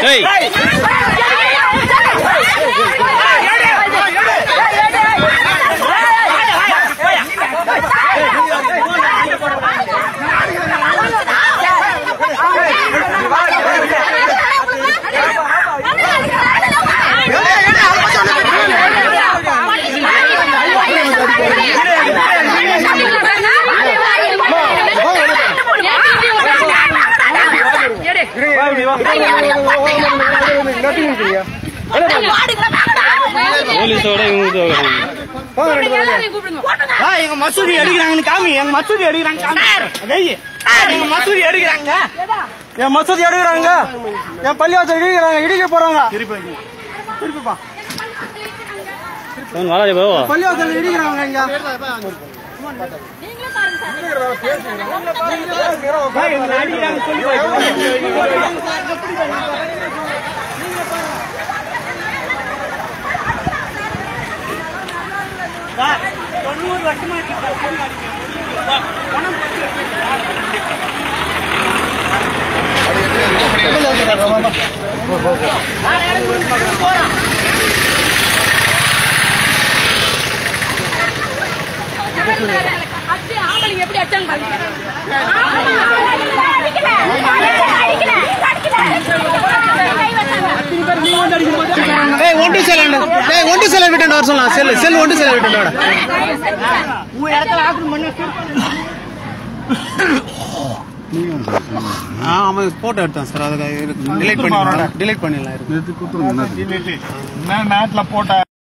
Hey! hey. hey. போலீஸோட எங்க மசூதி அடிக்கிறாங்கன்னு காமி எங்க மசூதி அடிக்கிறாங்க எங்க மசூதி அடிக்கிறாங்க என் மசூதி அடிக்கிறாங்க என் பள்ளிவாசல் இடிக்கிறாங்க இடிக்க போறாங்க திருப்பிப்பா பள்ளிவாசல் இடிக்கிறாங்க இங்க. தொண்ணூறு வருஷமா இருக்கு பணம் ஒன்று செல் ஏய் ஒன்று செல்ல விட்டு வர சொல்லலாம். செல் செல் ஒன்று செல்ல விட்டு வர உன் இடத்துல ஆக்ரமம் பண்ண ஆமா போட்டோ எடுத்தேன் சார் அதுக்கு டிலைட் பண்ணி டிலைட் பண்ணிடலாம் இருக்கு. நாட்டில் போட்ட